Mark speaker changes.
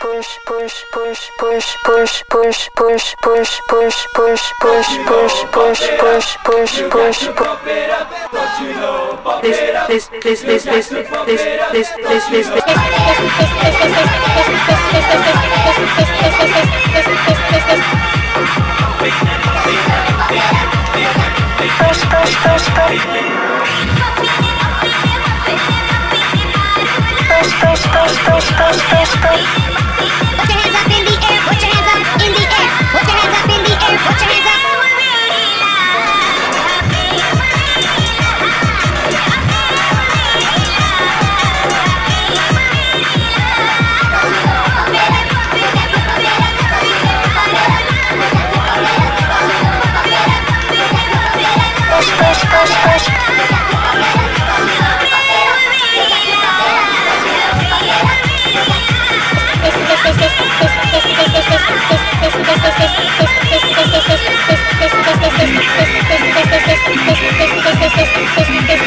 Speaker 1: push push push push push push push push push push push push push
Speaker 2: This this this this this this this this this
Speaker 1: push push push push push push push push push push push Pues, es,